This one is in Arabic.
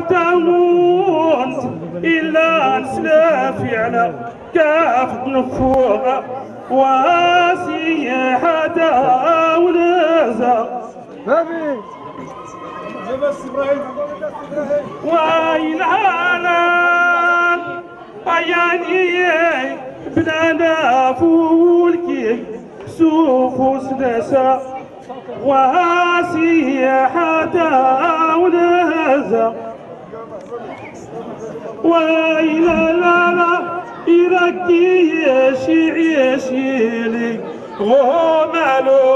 تموت إلا على كافة نفوغ وسيحة ولازا فهمي لبس إبراهيم وين على عياني بنانا فولكي سوق سدسا وسيحة ولازا وإلى لا إذاكي يشي يشيلي غمالون سواه